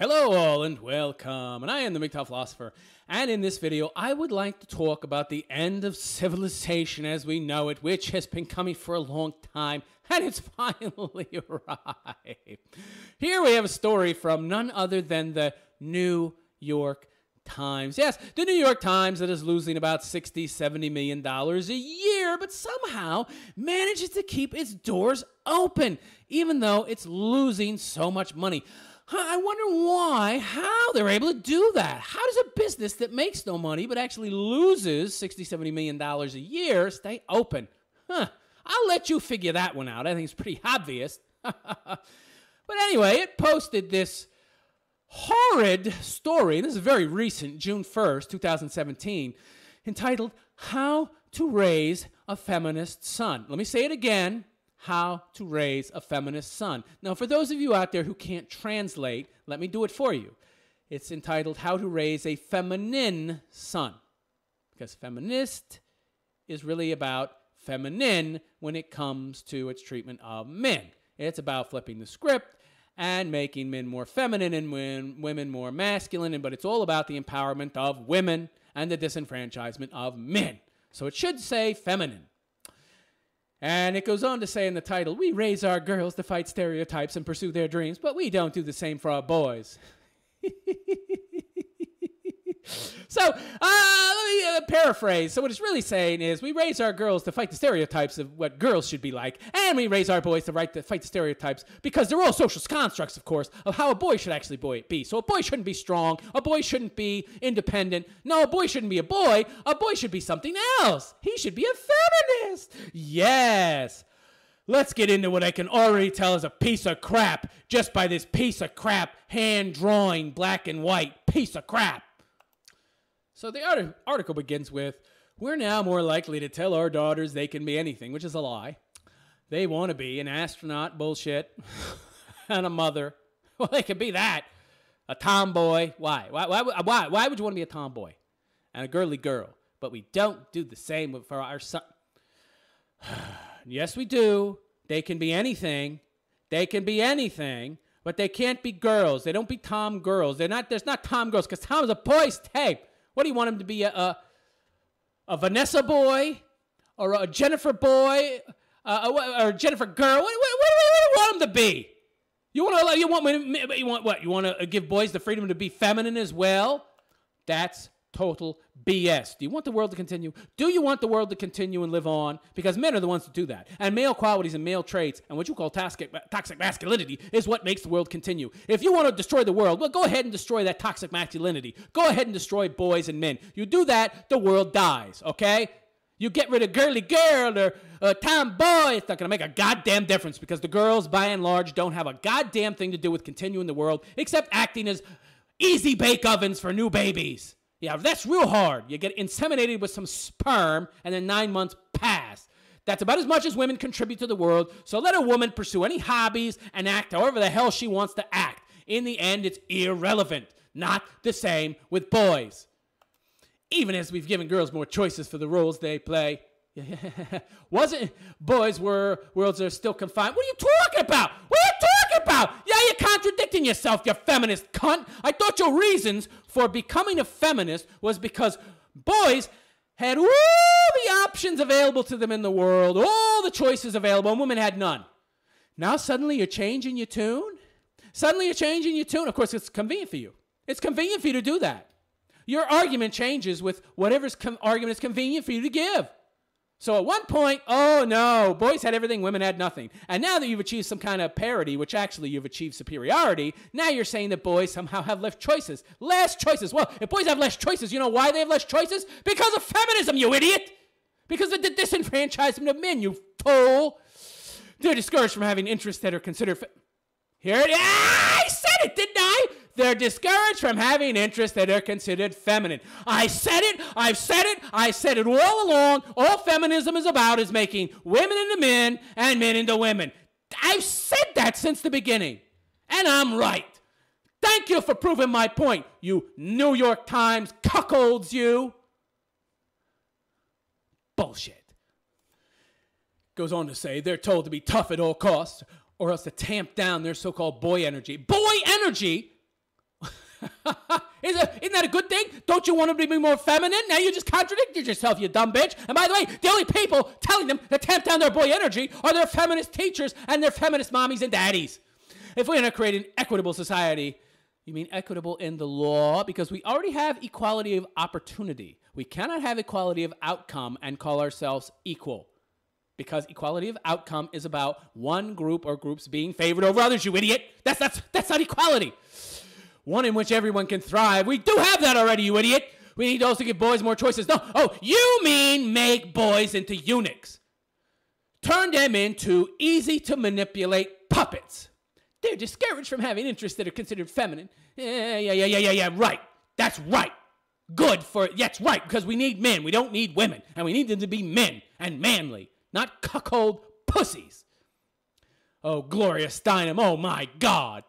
Hello, all, and welcome. And I am the MGTOW Philosopher. And in this video, I would like to talk about the end of civilization as we know it, which has been coming for a long time, and it's finally arrived. Here we have a story from none other than the New York Times. Yes, the New York Times that is losing about 60, 70 million dollars a year, but somehow manages to keep its doors open, even though it's losing so much money. I wonder why, how they're able to do that. How does a business that makes no money but actually loses 60, 70 million dollars a year stay open? Huh. I'll let you figure that one out. I think it's pretty obvious. but anyway, it posted this horrid story. This is very recent, June 1st, 2017, entitled How to Raise a Feminist Son. Let me say it again how to raise a feminist son. Now, for those of you out there who can't translate, let me do it for you. It's entitled How to Raise a Feminine Son. Because feminist is really about feminine when it comes to its treatment of men. It's about flipping the script and making men more feminine and women more masculine, but it's all about the empowerment of women and the disenfranchisement of men. So it should say feminine. And it goes on to say in the title, we raise our girls to fight stereotypes and pursue their dreams, but we don't do the same for our boys. so, uh, let me uh, paraphrase. So, what it's really saying is we raise our girls to fight the stereotypes of what girls should be like, and we raise our boys to, right, to fight the stereotypes because they're all social constructs, of course, of how a boy should actually boy, be. So, a boy shouldn't be strong, a boy shouldn't be independent. No, a boy shouldn't be a boy, a boy should be something else. He should be a feminist. Yes. Let's get into what I can already tell is a piece of crap just by this piece of crap hand drawing black and white piece of crap. So the article begins with We're now more likely to tell our daughters they can be anything, which is a lie. They want to be an astronaut, bullshit, and a mother. Well, they could be that. A tomboy. Why? Why, why, why, why would you want to be a tomboy and a girly girl? But we don't do the same for our son. yes, we do. They can be anything. They can be anything, but they can't be girls. They don't be Tom girls. They're not. There's not Tom girls because Tom is a boy's tape. What do you want him to be? A, a, a Vanessa boy or a Jennifer boy uh, or a Jennifer girl? What, what, what, what, do you want him to be? You want to? You want? You want what? You want to give boys the freedom to be feminine as well? That's total BS. Do you want the world to continue? Do you want the world to continue and live on? Because men are the ones to do that. And male qualities and male traits and what you call toxic, masculinity is what makes the world continue. If you want to destroy the world, well, go ahead and destroy that toxic masculinity. Go ahead and destroy boys and men. You do that, the world dies, okay? You get rid of girly girl or uh, tomboy, it's not going to make a goddamn difference because the girls, by and large, don't have a goddamn thing to do with continuing the world except acting as easy bake ovens for new babies. Yeah, that's real hard. You get inseminated with some sperm, and then nine months pass. That's about as much as women contribute to the world. So let a woman pursue any hobbies and act however the hell she wants to act. In the end, it's irrelevant. Not the same with boys. Even as we've given girls more choices for the roles they play. Wasn't boys were worlds are still confined? What are you talking about? What are you talking about? Yeah, contradicting yourself, you feminist cunt. I thought your reasons for becoming a feminist was because boys had all the options available to them in the world, all the choices available, and women had none. Now suddenly you're changing your tune? Suddenly you're changing your tune. Of course, it's convenient for you. It's convenient for you to do that. Your argument changes with whatever argument is convenient for you to give. So at one point, oh no, boys had everything, women had nothing. And now that you've achieved some kind of parity, which actually you've achieved superiority, now you're saying that boys somehow have less choices. Less choices. Well, if boys have less choices, you know why they have less choices? Because of feminism, you idiot! Because of the disenfranchisement of men, you fool! They're discouraged from having interests that are considered. Here it is. I said it, didn't I? They're discouraged from having interests that are considered feminine. I said it, I've said it, I said it all along. All feminism is about is making women into men and men into women. I've said that since the beginning. And I'm right. Thank you for proving my point, you New York Times cuckolds, you. Bullshit. Goes on to say they're told to be tough at all costs or else to tamp down their so called boy energy. Boy energy? Isn't that a good thing? Don't you want them to be more feminine? Now you just contradicted yourself, you dumb bitch. And by the way, the only people telling them to tamp down their boy energy are their feminist teachers and their feminist mommies and daddies. If we're going to create an equitable society, you mean equitable in the law? Because we already have equality of opportunity. We cannot have equality of outcome and call ourselves equal. Because equality of outcome is about one group or groups being favored over others, you idiot. That's, that's, that's not equality one in which everyone can thrive. We do have that already, you idiot. We need to also give boys more choices. No, oh, you mean make boys into eunuchs. Turn them into easy to manipulate puppets. They're discouraged from having interests that are considered feminine. Yeah, yeah, yeah, yeah, yeah, yeah, right. That's right. Good for, that's right, because we need men. We don't need women. And we need them to be men and manly, not cuckold pussies. Oh, Gloria Steinem, oh my God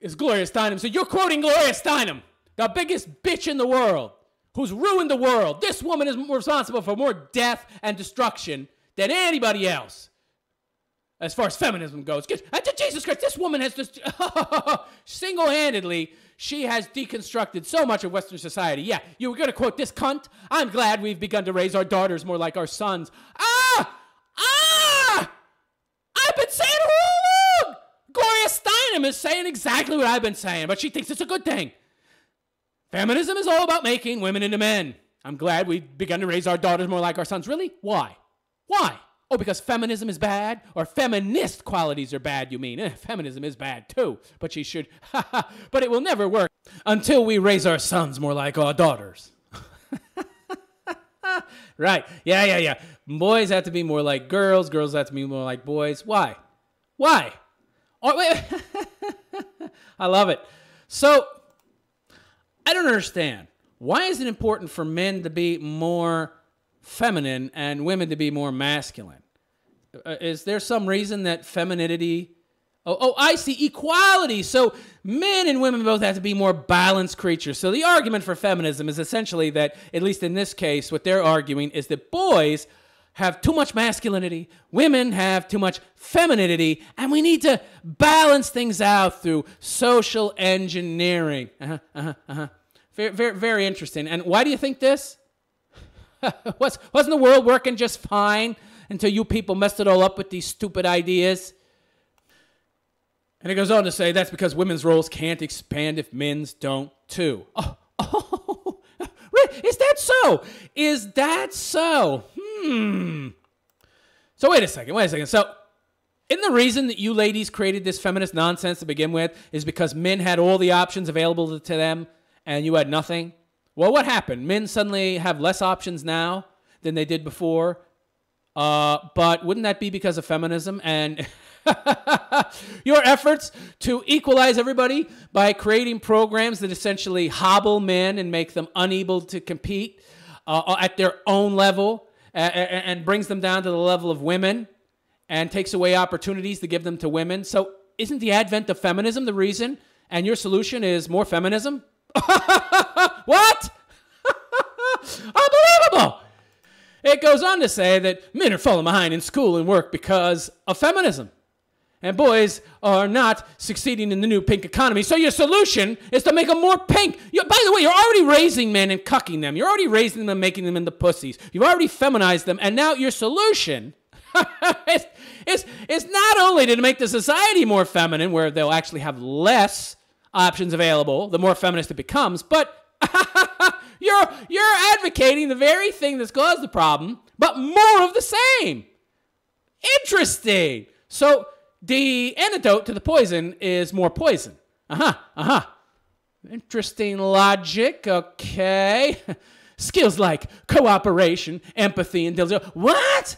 is Gloria Steinem. So you're quoting Gloria Steinem, the biggest bitch in the world, who's ruined the world. This woman is responsible for more death and destruction than anybody else. As far as feminism goes, Jesus Christ, this woman has just single-handedly she has deconstructed so much of Western society. Yeah, you were going to quote this cunt. I'm glad we've begun to raise our daughters more like our sons. Ah, ah! I've been saying Is saying exactly what I've been saying, but she thinks it's a good thing. Feminism is all about making women into men. I'm glad we've begun to raise our daughters more like our sons. Really? Why? Why? Oh, because feminism is bad? Or feminist qualities are bad, you mean? Eh, feminism is bad too, but she should. but it will never work until we raise our sons more like our daughters. right. Yeah, yeah, yeah. Boys have to be more like girls, girls have to be more like boys. Why? Why? Oh, wait. I love it. So, I don't understand. Why is it important for men to be more feminine and women to be more masculine? Uh, is there some reason that femininity. Oh, oh, I see. Equality. So men and women both have to be more balanced creatures. So the argument for feminism is essentially that, at least in this case, what they're arguing is that boys have too much masculinity, women have too much femininity, and we need to balance things out through social engineering. Uh-huh, uh-huh, uh-huh. Very, very, very interesting. And why do you think this? Was, wasn't the world working just fine until you people messed it all up with these stupid ideas? And it goes on to say that's because women's roles can't expand if men's don't too. Oh, oh, is that so? Is that so? Hmm. So wait a second, wait a second. So in the reason that you ladies created this feminist nonsense to begin with is because men had all the options available to them and you had nothing? Well, what happened? Men suddenly have less options now than they did before. Uh, but wouldn't that be because of feminism and your efforts to equalize everybody by creating programs that essentially hobble men and make them unable to compete uh, at their own level and, brings them down to the level of women and takes away opportunities to give them to women. So, isn't the advent of feminism the reason? And your solution is more feminism? what? Unbelievable! It goes on to say that men are falling behind in school and work because of feminism and boys are not succeeding in the new pink economy. So your solution is to make them more pink. You, by the way, you're already raising men and cucking them. You're already raising them and making them into pussies. You've already feminized them, and now your solution is, is, is not only to make the society more feminine, where they'll actually have less options available, the more feminist it becomes, but you're you're advocating the very thing that's caused the problem, but more of the same. Interesting. So the antidote to the poison is more poison. Uh huh. Uh huh. Interesting logic. Okay. Skills like cooperation, empathy, and diligence. What?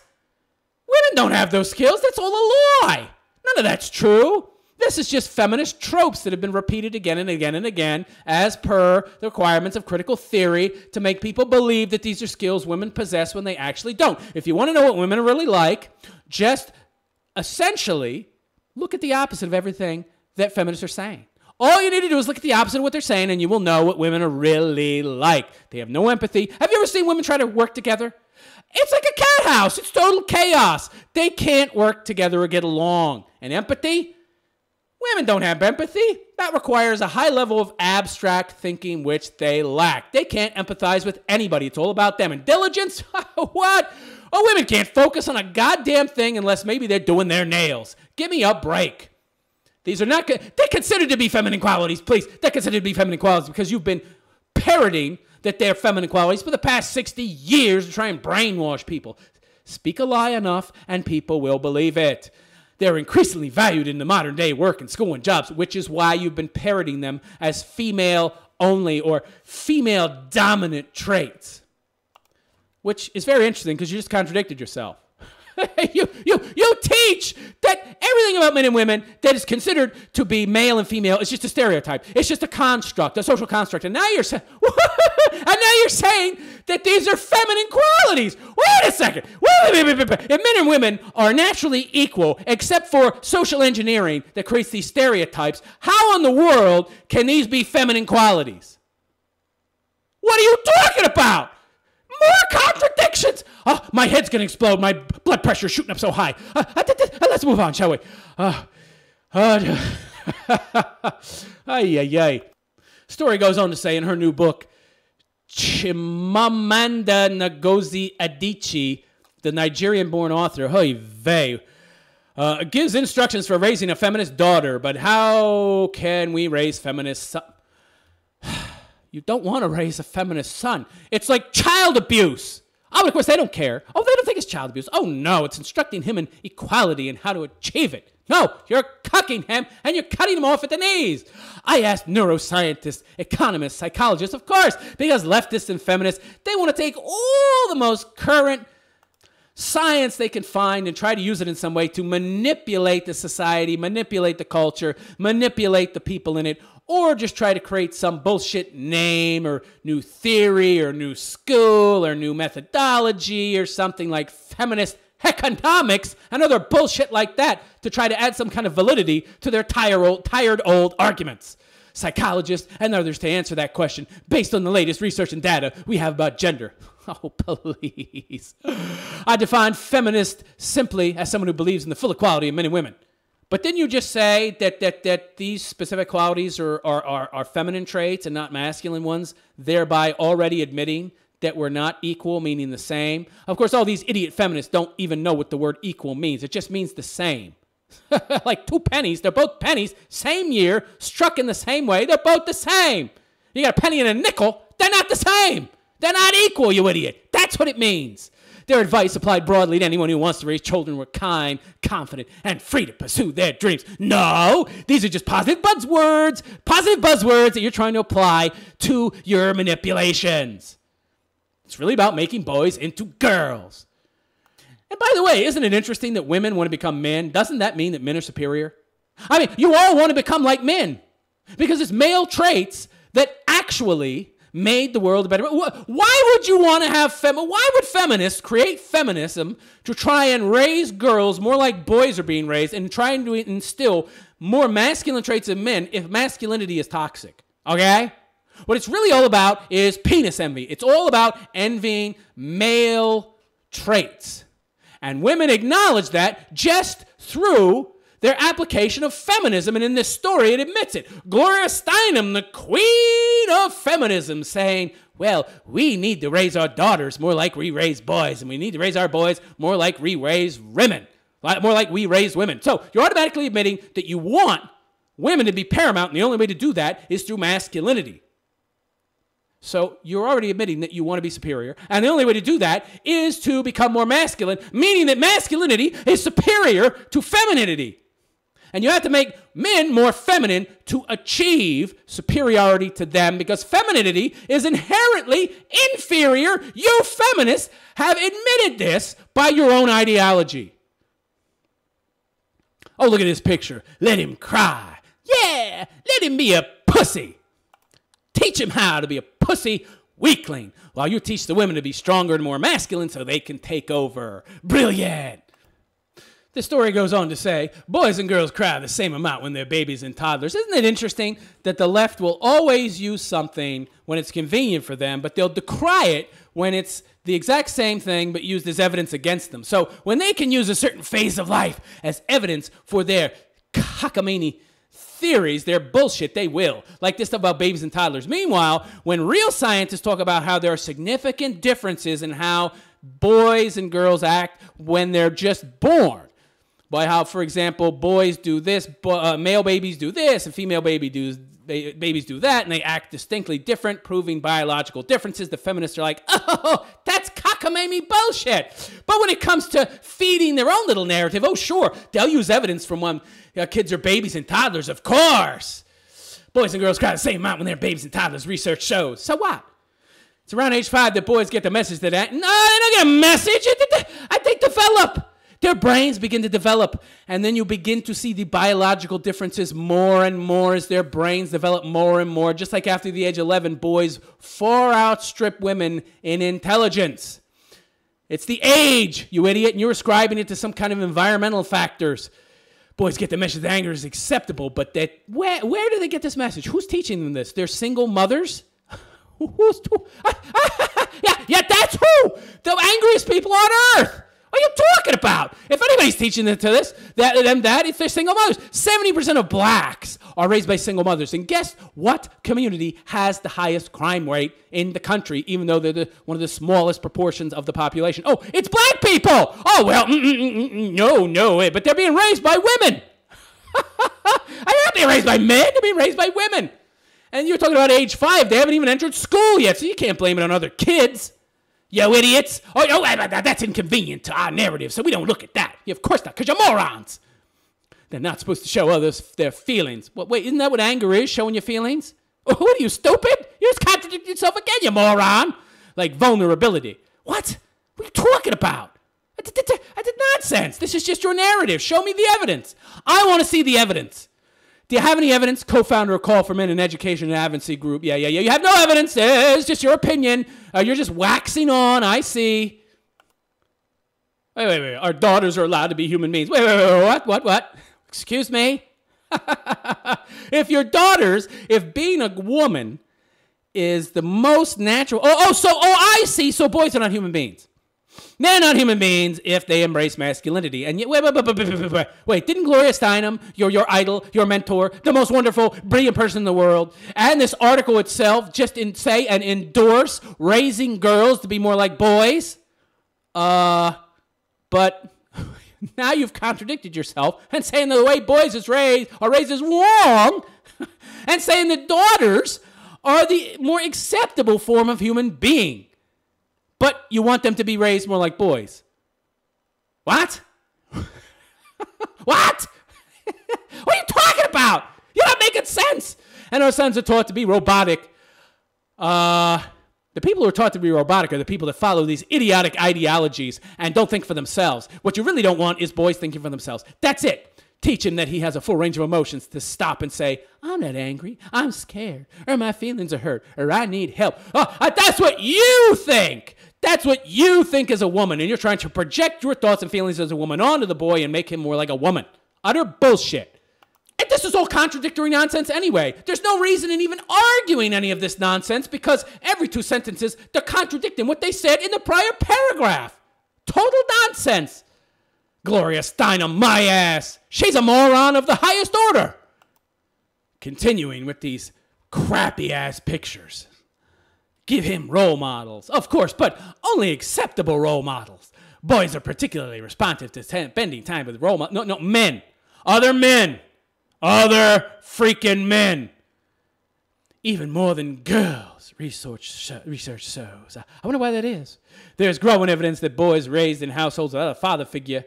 Women don't have those skills. That's all a lie. None of that's true. This is just feminist tropes that have been repeated again and again and again as per the requirements of critical theory to make people believe that these are skills women possess when they actually don't. If you want to know what women are really like, just essentially look at the opposite of everything that feminists are saying. All you need to do is look at the opposite of what they're saying, and you will know what women are really like. They have no empathy. Have you ever seen women try to work together? It's like a cat house. It's total chaos. They can't work together or get along. And empathy? Women don't have empathy. That requires a high level of abstract thinking, which they lack. They can't empathize with anybody. It's all about them. And diligence? what? Oh, women can't focus on a goddamn thing unless maybe they're doing their nails. Give me a break. These are not good. They're considered to be feminine qualities, please. They're considered to be feminine qualities because you've been parroting that they're feminine qualities for the past 60 years to try and brainwash people. Speak a lie enough, and people will believe it. They're increasingly valued in the modern day work and school and jobs, which is why you've been parroting them as female only or female dominant traits. Which is very interesting because you just contradicted yourself. you, you, you teach that everything about men and women that is considered to be male and female is just a stereotype. It's just a construct, a social construct. And now you're saying, and now you're saying that these are feminine qualities. Wait a second. If men and women are naturally equal, except for social engineering that creates these stereotypes, how in the world can these be feminine qualities? What are you talking about? More contradictions. Oh, my head's to explode. My blood pressure's shooting up so high. Uh, uh, let's move on, shall we? Uh, uh, ay, ay, ay. Story goes on to say in her new book, Chimamanda Ngozi Adichie, the Nigerian-born author, hey vey, uh, gives instructions for raising a feminist daughter, but how can we raise feminists? You don't want to raise a feminist son. It's like child abuse. Oh, of course, they don't care. Oh, they don't think it's child abuse. Oh, no, it's instructing him in equality and how to achieve it. No, you're cucking him and you're cutting him off at the knees. I asked neuroscientists, economists, psychologists, of course, because leftists and feminists, they want to take all the most current science they can find and try to use it in some way to manipulate the society, manipulate the culture, manipulate the people in it, or just try to create some bullshit name or new theory or new school or new methodology or something like feminist economics and other bullshit like that to try to add some kind of validity to their tired old, tired old arguments. Psychologists and others to answer that question based on the latest research and data we have about gender. Oh, please. I define feminist simply as someone who believes in the full equality of men and women. But didn't you just say that, that, that these specific qualities are, are, are, are feminine traits and not masculine ones, thereby already admitting that we're not equal, meaning the same? Of course, all these idiot feminists don't even know what the word equal means. It just means the same. like two pennies, they're both pennies, same year, struck in the same way, they're both the same. You got a penny and a nickel, they're not the same. They're not equal, you idiot. That's what it means. Their advice applied broadly to anyone who wants to raise children were kind, confident, and free to pursue their dreams. No, these are just positive buzzwords, positive buzzwords that you're trying to apply to your manipulations. It's really about making boys into girls. And by the way, isn't it interesting that women want to become men? Doesn't that mean that men are superior? I mean, you all want to become like men because it's male traits that actually made the world a better. Why would you want to have fem? Why would feminists create feminism to try and raise girls more like boys are being raised and trying to instill more masculine traits in men if masculinity is toxic? Okay. What it's really all about is penis envy. It's all about envying male traits. And women acknowledge that just through their application of feminism. And in this story, it admits it. Gloria Steinem, the queen of feminism, saying, well, we need to raise our daughters more like we raise boys, and we need to raise our boys more like we raise women, more like we raise women. So you're automatically admitting that you want women to be paramount, and the only way to do that is through masculinity. So you're already admitting that you want to be superior. And the only way to do that is to become more masculine, meaning that masculinity is superior to femininity. And you have to make men more feminine to achieve superiority to them because femininity is inherently inferior. You feminists have admitted this by your own ideology. Oh, look at this picture. Let him cry. Yeah, let him be a pussy. Teach him how to be a pussy weakling while you teach the women to be stronger and more masculine so they can take over. Brilliant. The story goes on to say boys and girls cry the same amount when they're babies and toddlers. Isn't it interesting that the left will always use something when it's convenient for them, but they'll decry it when it's the exact same thing but used as evidence against them? So when they can use a certain phase of life as evidence for their cockamamie theories, they're bullshit. They will. Like this stuff about babies and toddlers. Meanwhile, when real scientists talk about how there are significant differences in how boys and girls act when they're just born, by how, for example, boys do this, uh, male babies do this, and female baby do, babies do that, and they act distinctly different, proving biological differences. The feminists are like, oh, that's cockamamie bullshit. But when it comes to feeding their own little narrative, oh, sure, they'll use evidence from when uh, kids are babies and toddlers, of course. Boys and girls cry the same amount when they're babies and toddlers, research shows. So what? It's around age five that boys get the message that, no, they don't get a message. I think develop. Their brains begin to develop, and then you begin to see the biological differences more and more as their brains develop more and more. Just like after the age of 11, boys far outstrip women in intelligence. It's the age, you idiot, and you're ascribing it to some kind of environmental factors. Boys get the message that anger is acceptable, but that where, where do they get this message? Who's teaching them this? They're single mothers? Who's who? Ah, ah, ah, yeah, yeah, that's who! The angriest people on earth! What are you talking about? If anybody's teaching it to this, that them that, if they're single mothers, 70% of blacks are raised by single mothers. And guess what community has the highest crime rate in the country, even though they're the, one of the smallest proportions of the population? Oh, it's black people! Oh, well, mm, mm, mm, no, no, but they're being raised by women. I not being raised by men, they're being raised by women. And you're talking about age five, they haven't even entered school yet, so you can't blame it on other kids. You idiots! Oh, oh, that's inconvenient to our narrative, so we don't look at that. Yeah, of course not, because you're morons. They're not supposed to show others their feelings. What, wait, isn't that what anger is, showing your feelings? Oh, what are you, stupid? You just contradict yourself again, you moron. Like vulnerability. What? What are you talking about? I did, nonsense. This is just your narrative. Show me the evidence. I want to see the evidence. Do you have any evidence? Co-founder of Call to Men, an education and advocacy group. Yeah, yeah, yeah. You have no evidence. It's just your opinion. Uh, you're just waxing on. I see. Wait, wait, wait. Our daughters are allowed to be human beings. Wait, wait. wait what? What? What? Excuse me. if your daughters, if being a woman is the most natural. Oh, oh, so, oh, I see. So boys are not human beings. They're not human beings if they embrace masculinity. And yet, wait, wait, wait, wait, wait, wait, didn't Gloria Steinem, your, your idol, your mentor, the most wonderful, brilliant person in the world, and this article itself just in, say and endorse raising girls to be more like boys? Uh, but now you've contradicted yourself and saying that the way boys is raised are raised is wrong, and saying that daughters are the more acceptable form of human being but you want them to be raised more like boys. What? what? what are you talking about? You're not making sense. And our sons are taught to be robotic. Uh, the people who are taught to be robotic are the people that follow these idiotic ideologies and don't think for themselves. What you really don't want is boys thinking for themselves. That's it. Teach him that he has a full range of emotions to stop and say, I'm not angry, I'm scared, or my feelings are hurt, or I need help. Oh, uh, that's what you think. That's what you think as a woman, and you're trying to project your thoughts and feelings as a woman onto the boy and make him more like a woman. Utter bullshit. And this is all contradictory nonsense anyway. There's no reason in even arguing any of this nonsense because every two sentences they're contradicting what they said in the prior paragraph. Total nonsense. Gloria Steinem, my ass. She's a moron of the highest order. Continuing with these crappy ass pictures. Give him role models, of course, but only acceptable role models. Boys are particularly responsive to spending time with role models. No, no, men. Other men. Other freaking men. Even more than girls, research, research shows. I wonder why that is. There's growing evidence that boys raised in households without a father figure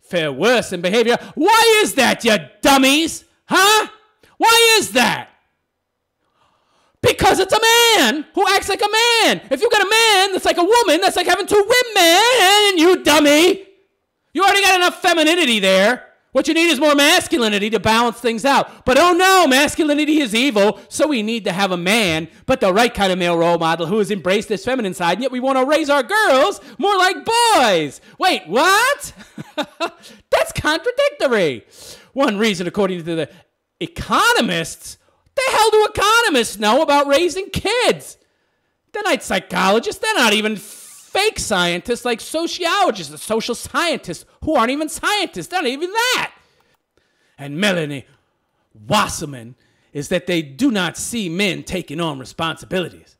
fare worse in behavior. Why is that, you dummies? Huh? Why is that? Because it's a man who acts like a man. If you got a man that's like a woman, that's like having two women, you dummy. You already got enough femininity there. What you need is more masculinity to balance things out. But oh no, masculinity is evil, so we need to have a man, but the right kind of male role model who has embraced this feminine side, and yet we want to raise our girls more like boys. Wait, what? That's contradictory. One reason, according to the economists, the hell do economists know about raising kids? They're not psychologists. They're not even fake scientists like sociologists or social scientists who aren't even scientists. They're not even that. And Melanie, Wasserman is that they do not see men taking on responsibilities.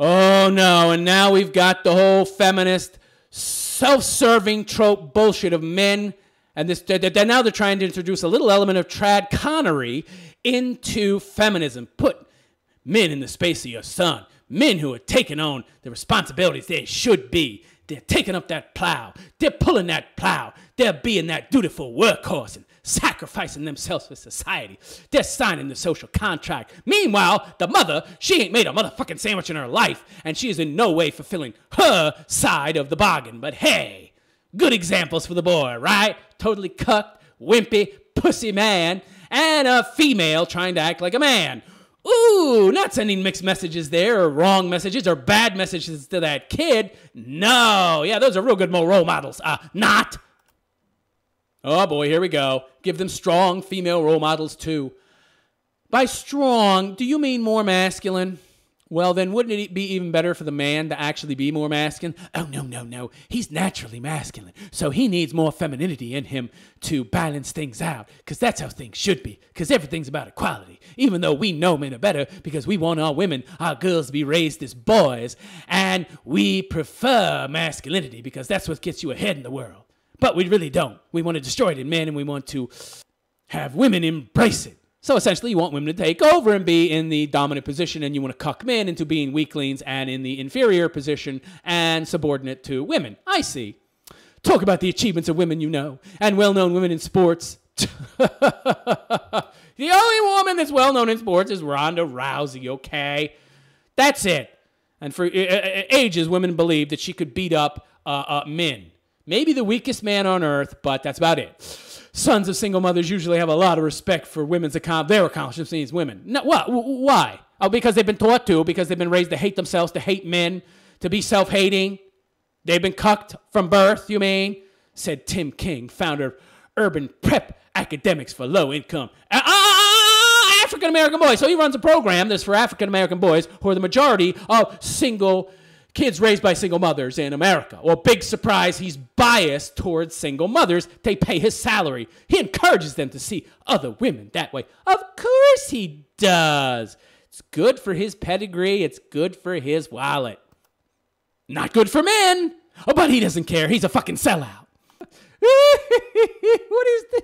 Oh no, and now we've got the whole feminist, self serving trope bullshit of men. And this, they're, they're, now they're trying to introduce a little element of trad Connery into feminism. Put men in the space of your son. Men who are taking on the responsibilities they should be. They're taking up that plow. They're pulling that plow. They're being that dutiful workhorse and sacrificing themselves for society. They're signing the social contract. Meanwhile, the mother, she ain't made a motherfucking sandwich in her life, and she is in no way fulfilling her side of the bargain. But hey, good examples for the boy, right? Totally cucked, wimpy, pussy man, and a female trying to act like a man. Ooh, not sending mixed messages there or wrong messages or bad messages to that kid. No, yeah, those are real good role models. Uh, not. Oh boy, here we go. Give them strong female role models too. By strong, do you mean more masculine? Well, then wouldn't it be even better for the man to actually be more masculine? Oh, no, no, no. He's naturally masculine. So he needs more femininity in him to balance things out. Because that's how things should be. Because everything's about equality. Even though we know men are better because we want our women, our girls to be raised as boys. And we prefer masculinity because that's what gets you ahead in the world. But we really don't. We want to destroy it in men and we want to have women embrace it. So essentially, you want women to take over and be in the dominant position, and you want to cuck men into being weaklings and in the inferior position and subordinate to women. I see. Talk about the achievements of women you know and well known women in sports. the only woman that's well known in sports is Ronda Rousey, okay? That's it. And for uh, uh ages, women believed that she could beat up uh, uh, men. Maybe the weakest man on earth, but that's about it sons of single mothers usually have a lot of respect for women's account their accomplishments these women. No, what? Why? Oh, because they've been taught to, because they've been raised to hate themselves, to hate men, to be self-hating. They've been cucked from birth, you mean? Said Tim King, founder of Urban Prep Academies for Low Income. Uh, uh, uh, African American boys. So he runs a program that's for African American boys who are the majority of single kids raised by single mothers in America. Well, big surprise, he's biased towards single mothers. They pay his salary. He encourages them to see other women that way. Of course he does. It's good for his pedigree, it's good for his wallet. Not good for men. Oh, but he doesn't care. He's a fucking sellout. what is this?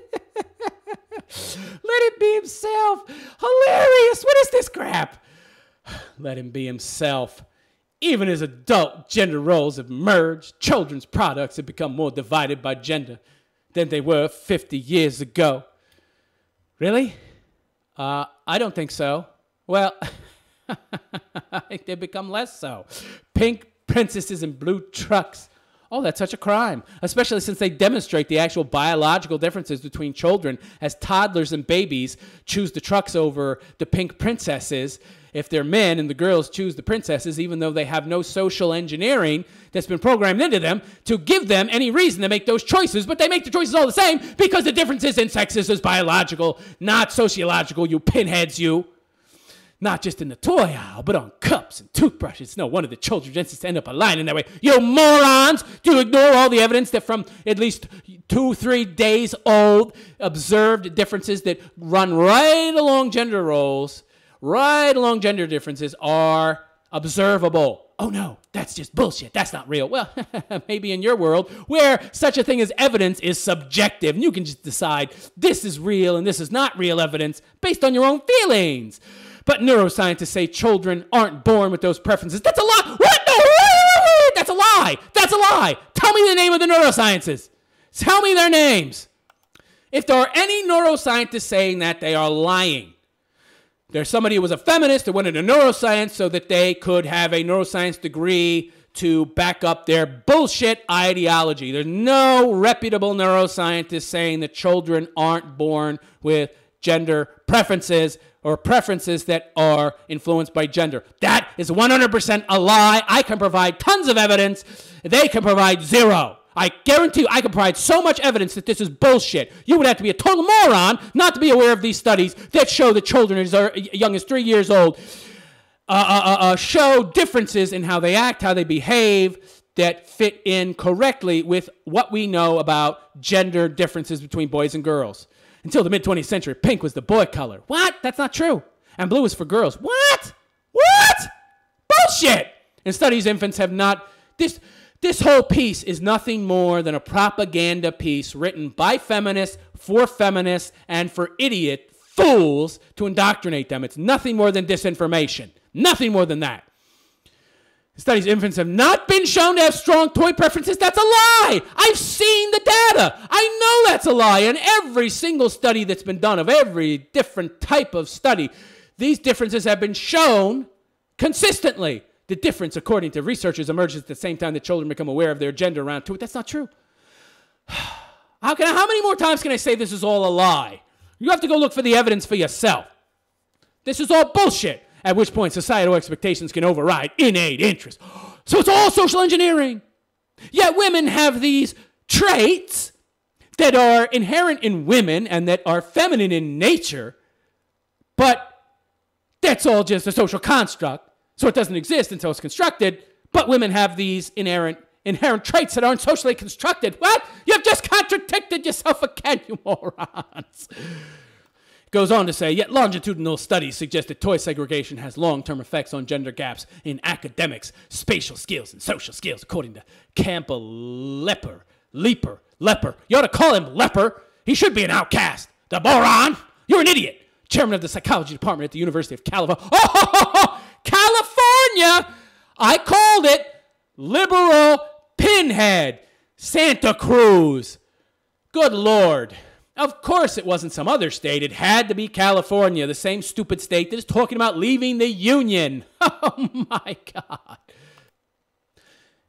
Let him be himself. Hilarious. What is this crap? Let him be himself. Even as adult gender roles have merged, children's products have become more divided by gender than they were 50 years ago. Really? Uh, I don't think so. Well, I think they've become less so. Pink princesses and blue trucks. Oh, that's such a crime, especially since they demonstrate the actual biological differences between children as toddlers and babies choose the trucks over the pink princesses if they're men and the girls choose the princesses, even though they have no social engineering that's been programmed into them to give them any reason to make those choices, but they make the choices all the same because the differences in sexes is biological, not sociological, you pinheads, you. Not just in the toy aisle, but on cups and toothbrushes. No wonder the children's dentists end up aligning that way. You morons! Do you ignore all the evidence that from at least two, three days old, observed differences that run right along gender roles right along gender differences are observable. Oh no, that's just bullshit. That's not real. Well, maybe in your world where such a thing as evidence is subjective and you can just decide this is real and this is not real evidence based on your own feelings. But neuroscientists say children aren't born with those preferences. That's a lie. What? That's a lie. That's a lie. Tell me the name of the neurosciences. Tell me their names. If there are any neuroscientists saying that, they are lying. There's somebody who was a feminist who went into neuroscience so that they could have a neuroscience degree to back up their bullshit ideology. There's no reputable neuroscientist saying that children aren't born with gender preferences or preferences that are influenced by gender. That is 100% a lie. I can provide tons of evidence. They can provide zero. I guarantee you, I can provide so much evidence that this is bullshit. You would have to be a total moron not to be aware of these studies that show that children as young as three years old uh, uh, uh, uh, show differences in how they act, how they behave, that fit in correctly with what we know about gender differences between boys and girls. Until the mid 20th century, pink was the boy color. What? That's not true. And blue is for girls. What? What? Bullshit! And studies infants have not. This, this whole piece is nothing more than a propaganda piece written by feminists, for feminists, and for idiot fools to indoctrinate them. It's nothing more than disinformation. Nothing more than that. Studies infants have not been shown to have strong toy preferences. That's a lie. I've seen the data. I know that's a lie. And every single study that's been done of every different type of study, these differences have been shown consistently. The difference, according to researchers, emerges at the same time that children become aware of their gender around two. That's not true. How, can I, how many more times can I say this is all a lie? You have to go look for the evidence for yourself. This is all bullshit at which point societal expectations can override innate interest. So it's all social engineering. Yet women have these traits that are inherent in women and that are feminine in nature, but that's all just a social construct. So it doesn't exist until it's constructed, but women have these inherent inherent traits that aren't socially constructed. What? You've just contradicted yourself again, you morons. Goes on to say, yet longitudinal studies suggest that toy segregation has long term effects on gender gaps in academics, spatial skills, and social skills, according to Campbell Leper. Leaper. Leper. You ought to call him Leper. He should be an outcast. The moron. You're an idiot. Chairman of the psychology department at the University of California. Oh, California! I called it liberal pinhead. Santa Cruz. Good Lord. Of course, it wasn't some other state. It had to be California, the same stupid state that is talking about leaving the Union. Oh my God.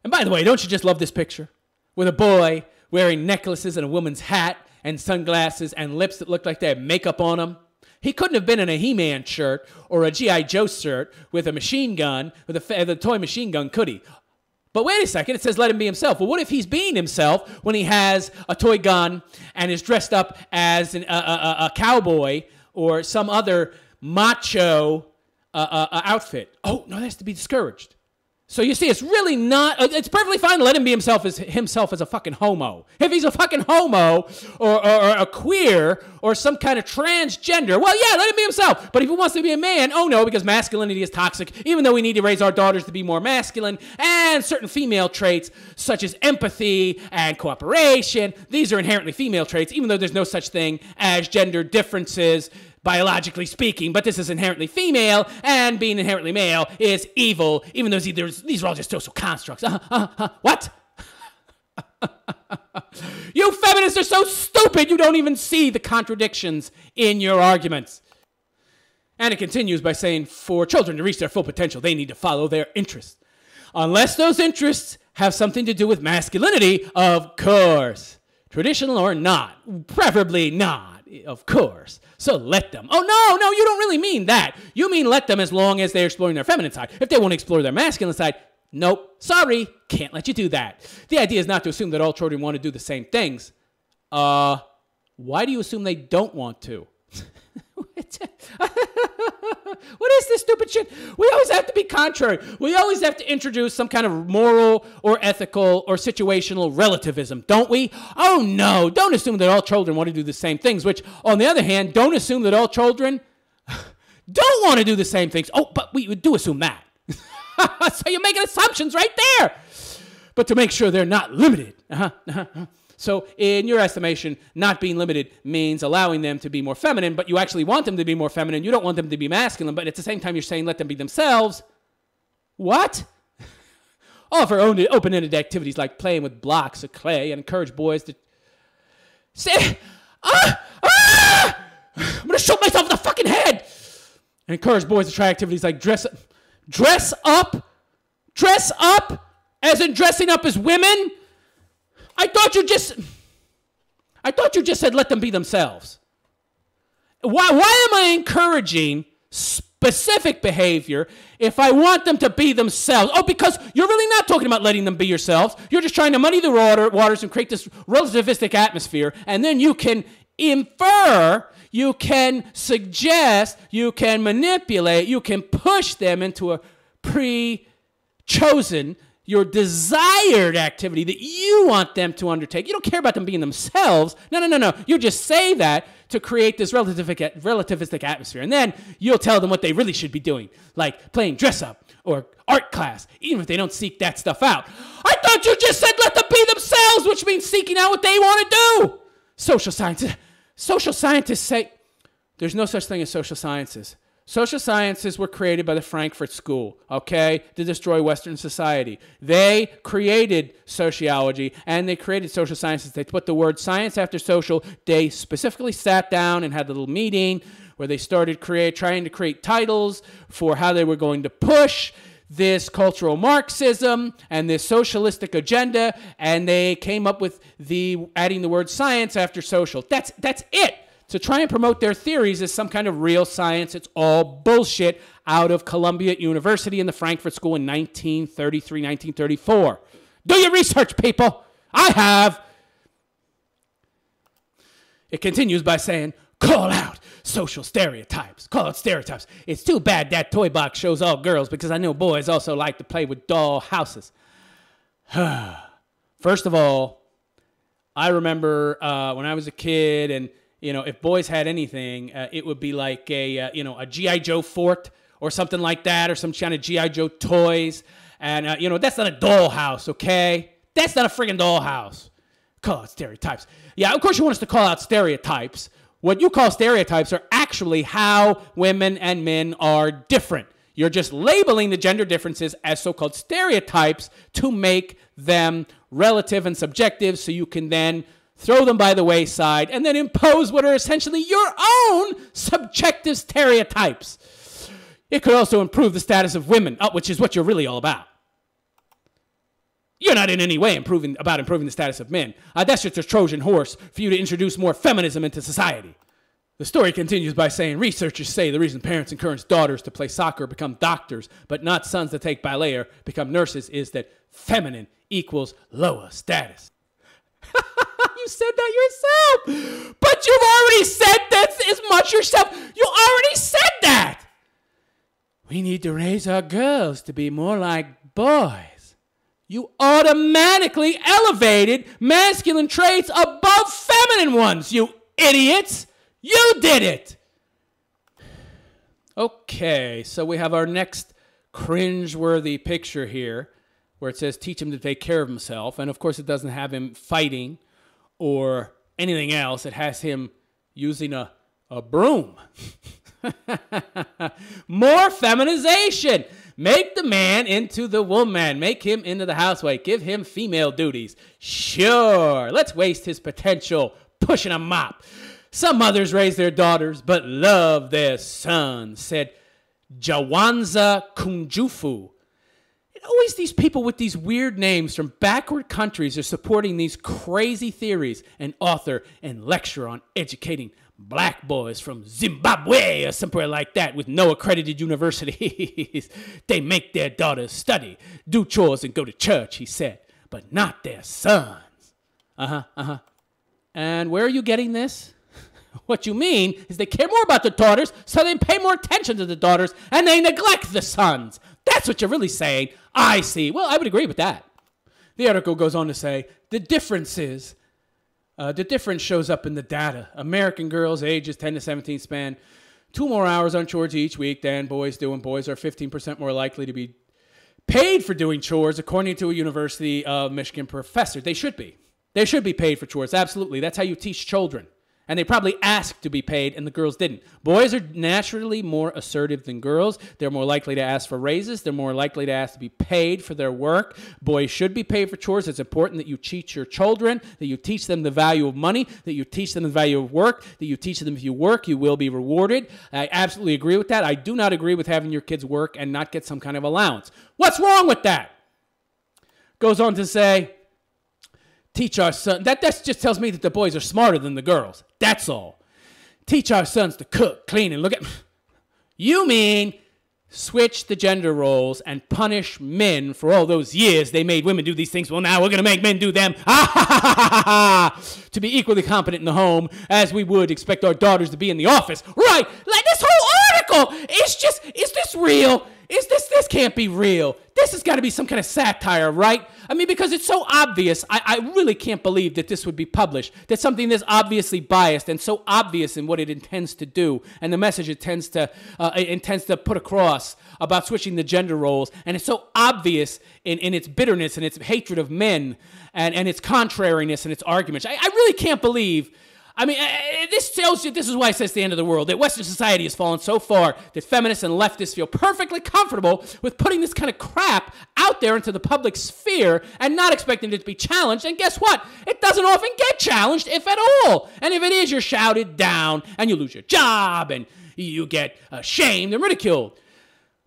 And by the way, don't you just love this picture? With a boy wearing necklaces and a woman's hat and sunglasses and lips that look like they have makeup on them. He couldn't have been in a He Man shirt or a G.I. Joe shirt with a machine gun, with a, a toy machine gun, could he? But wait a second, it says let him be himself. Well, what if he's being himself when he has a toy gun and is dressed up as an, a, a, a, cowboy or some other macho uh, uh, uh outfit? Oh, no, that has to be discouraged. So you see, it's really not. Uh, it's perfectly fine to let him be himself as himself as a fucking homo. If he's a fucking homo or, or, or, a queer or some kind of transgender, well, yeah, let him be himself. But if he wants to be a man, oh no, because masculinity is toxic. Even though we need to raise our daughters to be more masculine, and certain female traits such as empathy and cooperation, these are inherently female traits. Even though there's no such thing as gender differences biologically speaking, but this is inherently female, and being inherently male is evil, even though these are all just social constructs. Uh, uh, uh, what? you feminists are so stupid you don't even see the contradictions in your arguments. And it continues by saying for children to reach their full potential, they need to follow their interests. Unless those interests have something to do with masculinity, of course. Traditional or not, preferably not of course. So let them. Oh, no, no, you don't really mean that. You mean let them as long as they're exploring their feminine side. If they want to explore their masculine side, nope, sorry, can't let you do that. The idea is not to assume that all children want to do the same things. Uh, why do you assume they don't want to? what is this stupid shit? We always have to be contrary. We always have to introduce some kind of moral or ethical or situational relativism, don't we? Oh no, don't assume that all children want to do the same things, which, on the other hand, don't assume that all children don't want to do the same things. Oh, but we do assume that. so you're making assumptions right there. But to make sure they're not limited. Uh-huh, uh-huh, uh-huh. So, in your estimation, not being limited means allowing them to be more feminine, but you actually want them to be more feminine. You don't want them to be masculine, but at the same time, you're saying let them be themselves. What? Offer open ended activities like playing with blocks of clay and encourage boys to say, ah, ah, I'm gonna shoot myself in the fucking head. And encourage boys to try activities like dress, up. dress up, dress up, as in dressing up as women I thought you just I thought you just said let them be themselves. Why why am I encouraging specific behavior if I want them to be themselves? Oh, because you're really not talking about letting them be yourselves. You're just trying to muddy the water, waters and create this relativistic atmosphere, and then you can infer, you can suggest, you can manipulate, you can push them into a pre chosen your desired activity that you want them to undertake. You don't care about them being themselves. No, no, no, no. You just say that to create this relativistic, atmosphere. And then you'll tell them what they really should be doing, like playing dress up or art class, even if they don't seek that stuff out. I thought you just said let them be themselves, which means seeking out what they want to do. Social scientists, social scientists say there's no such thing as social sciences. Social sciences were created by the Frankfurt School, okay, to destroy Western society. They created sociology and they created social sciences. They put the word science after social. They specifically sat down and had a little meeting where they started create, trying to create titles for how they were going to push this cultural Marxism and this socialistic agenda, and they came up with the adding the word science after social. That's that's it to try and promote their theories as some kind of real science. It's all bullshit out of Columbia University and the Frankfurt School in 1933, 1934. Do your research, people. I have. It continues by saying, call out social stereotypes. Call out stereotypes. It's too bad that toy box shows all girls because I know boys also like to play with doll houses. First of all, I remember uh, when I was a kid and you know, if boys had anything, uh, it would be like a, uh, you know, a G.I. Joe fort or something like that, or some kind of G.I. Joe toys. And, uh, you know, that's not a dollhouse, okay? That's not a friggin' dollhouse. Call out stereotypes. Yeah, of course you want us to call out stereotypes. What you call stereotypes are actually how women and men are different. You're just labeling the gender differences as so called stereotypes to make them relative and subjective so you can then throw them by the wayside, and then impose what are essentially your own subjective stereotypes. It could also improve the status of women, uh, which is what you're really all about. You're not in any way improving about improving the status of men. Uh, that's just a Trojan horse for you to introduce more feminism into society. The story continues by saying researchers say the reason parents encourage daughters to play soccer become doctors, but not sons to take ballet or become nurses, is that feminine equals lower status you said that yourself. But you've already said that as much yourself. You already said that. We need to raise our girls to be more like boys. You automatically elevated masculine traits above feminine ones, you idiots. You did it. Okay, so we have our next cringe-worthy picture here where it says teach him to take care of himself. And of course, it doesn't have him fighting or anything else. It has him using a, a broom. More feminization. Make the man into the woman. Make him into the housewife. Give him female duties. Sure, let's waste his potential pushing a mop. Some mothers raise their daughters but love their sons, said Jawanza Kunjufu, always these people with these weird names from backward countries are supporting these crazy theories and author and lecture on educating black boys from Zimbabwe or somewhere like that with no accredited universities. they make their daughters study, do chores, and go to church, he said, but not their sons. Uh huh, uh huh. And where are you getting this? What you mean is they care more about the daughters, so they pay more attention to the daughters, and they neglect the sons. That's what you're really saying. I see. Well, I would agree with that. The article goes on to say the difference is uh, the difference shows up in the data. American girls ages 10 to 17 spend two more hours on chores each week than boys do, and boys are 15% more likely to be paid for doing chores, according to a University of Michigan professor. They should be. They should be paid for chores. Absolutely. That's how you teach children and they probably asked to be paid and the girls didn't. Boys are naturally more assertive than girls. They're more likely to ask for raises. They're more likely to ask to be paid for their work. Boys should be paid for chores. It's important that you teach your children, that you teach them the value of money, that you teach them the value of work, that you teach them if you work, you will be rewarded. I absolutely agree with that. I do not agree with having your kids work and not get some kind of allowance. What's wrong with that? Goes on to say, Teach our son. That, that just tells me that the boys are smarter than the girls. That's all. Teach our sons to cook, clean, and look at. You mean switch the gender roles and punish men for all those years they made women do these things. Well, now we're going to make men do them. to be equally competent in the home as we would expect our daughters to be in the office. Right. This is just, is this real? is this this can't be real. This has got to be some kind of satire, right? I mean, because it's so obvious. I, I really can't believe that this would be published. That something that's obviously biased and so obvious in what it intends to do and the message it tends to uh, it intends to put across about switching the gender roles, and it's so obvious in, in its bitterness and its hatred of men and, and its contrariness and its arguments. I, I really can't believe I mean, this tells you this is why I say it's the end of the world. That Western society has fallen so far that feminists and leftists feel perfectly comfortable with putting this kind of crap out there into the public sphere and not expecting it to be challenged. And guess what? It doesn't often get challenged, if at all. And if it is, you're shouted down and you lose your job and you get uh, shamed and ridiculed.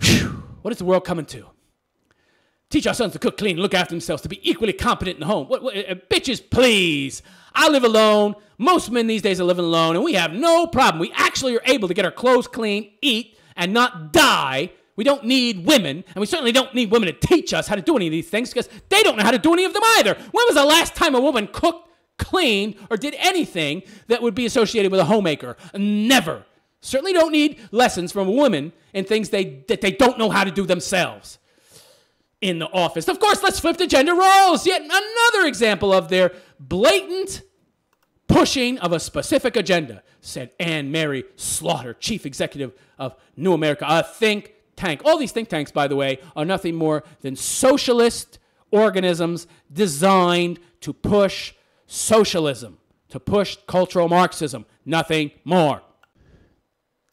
Whew. What is the world coming to? Teach our sons to cook clean, look after themselves, to be equally competent in the home. What, what, uh, bitches, please. I live alone. Most men these days are living alone, and we have no problem. We actually are able to get our clothes clean, eat, and not die. We don't need women, and we certainly don't need women to teach us how to do any of these things because they don't know how to do any of them either. When was the last time a woman cooked, cleaned, or did anything that would be associated with a homemaker? Never. Certainly don't need lessons from a woman in things they, that they don't know how to do themselves in the office. Of course, let's flip the gender roles. Yet another example of their blatant pushing of a specific agenda, said Anne-Marie Slaughter, chief executive of New America, a think tank. All these think tanks, by the way, are nothing more than socialist organisms designed to push socialism, to push cultural Marxism, nothing more.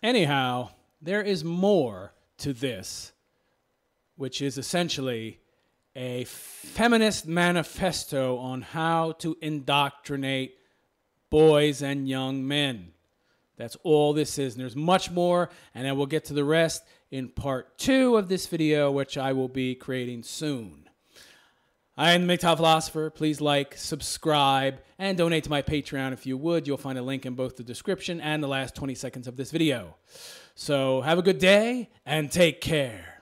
Anyhow, there is more to this which is essentially a feminist manifesto on how to indoctrinate boys and young men. That's all this is. And there's much more, and then we'll get to the rest in part two of this video, which I will be creating soon. I am the MGTOW Philosopher. Please like, subscribe, and donate to my Patreon if you would. You'll find a link in both the description and the last 20 seconds of this video. So have a good day and take care.